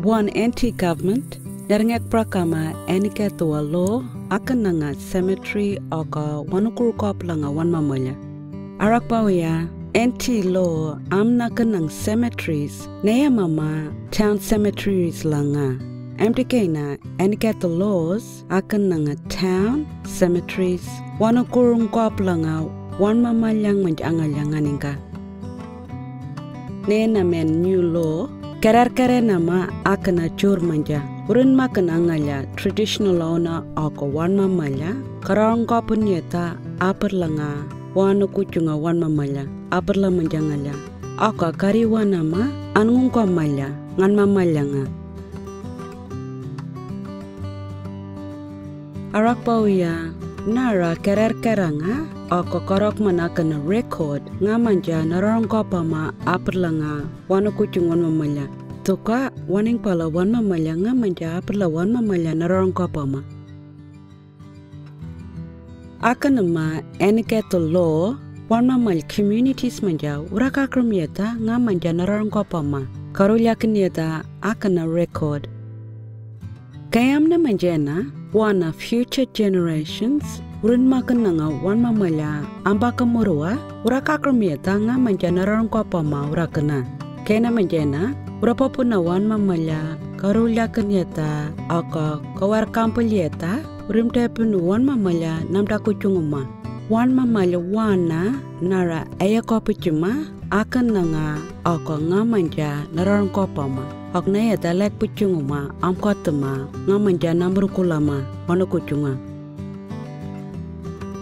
One anti-government Narangak prakama enike tua lo akan nanga cemetery oka wanukuru koplanga wan mamanya. Arak ya anti lo amna kenang cemeteries neya mama town cemeteries langa. MTK na enike the laws akan nanga town cemeteries wanukuru koplanga wan mamalyang manjangalanganinga. Nena men new law Kerer-kere nama akana chur manja. Urun makana ngaya traditional owner ako wan mamaya. Karang ko punyeta apar langa wanu kuchunga wan mamaya. Apar la manja ngaya. Ako kari wanama anung ko maya ngan mamaya nga. Arak pauya nara kerer keranga ako korok manakana record nga manja narong ko pa ma apla nga wano kuchungon mamanya. Tuka waning pala wan mamanya nga manja apla wan mamanya narong ko pa ma akan ma enike to law wan mamal communities manja uraka krumyeta nga manja narong ko pa ma karulya kinyeta akan record. Kayam na manjena wana future generations Urun makan nanga wan mamala ambaka morua ura kakramieta nga manjana rarang kwa pama ura kena. Kena manjana ura papuna wan mamala karulya kenyata aka kawar kampelyeta urim tepunu wan mamala namda kuchunguma. Wan mamala wana nara aya kopicuma akan nanga aka nga manja nararang kwa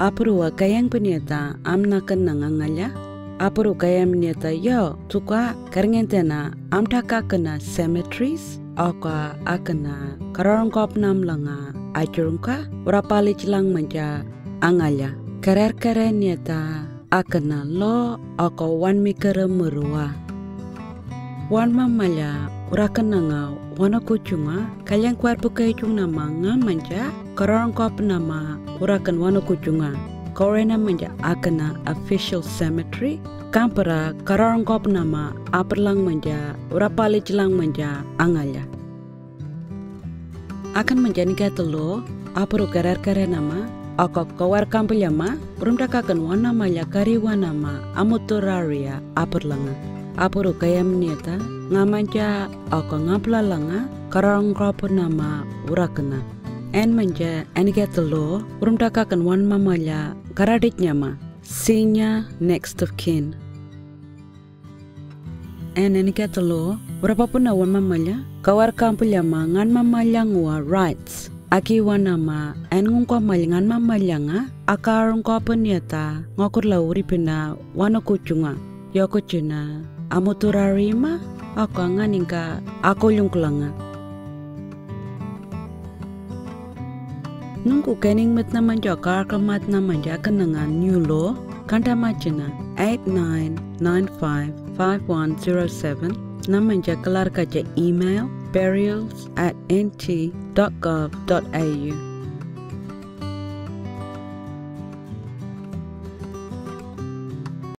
apuru wa kayang penyata amna kena nganganya apuru kayang penyata yo tuka karngentena amtaka kena cemeteries? Aka akena karorong kop nam langa ajurungka urapali cilang manja angaya karer keren nyata akena lo aka wan mikere merua wan mamaya urakan nga wana kuchunga kalyang kwarpu kay chung nama nga manja? Karang kop nama urakan wana kuchunga korena manja akana official cemetery? Kampara karang kop nama aperlang manja urapali jelang manja angalya akan menjadi telo apuru karar kare nama Aka kawar kampelyama, rumdakakan wana maya kari wana ma amuturaria aperlanga apuru kaya meniata ngamanja aka ngapla langa karang kropo nama urakana en manja enike telo urumdaka kan wan mamaya karadik nyama. Sinya next of kin. En enike telo urapa puna wan mamaya kawar kampulya ngan mamaya ngwa rights. Aki wanama en ngungko malingan mamalanga akarong ko peniata ngokur lauri pina wana kucunga yoko cina amuturarima ako nganinka ako yung kulanga. Nungku kening mit naman jo karkamat naman jo kananga new law kanta machina 89955107 naman jo kalar ka email burials at nt.gov.au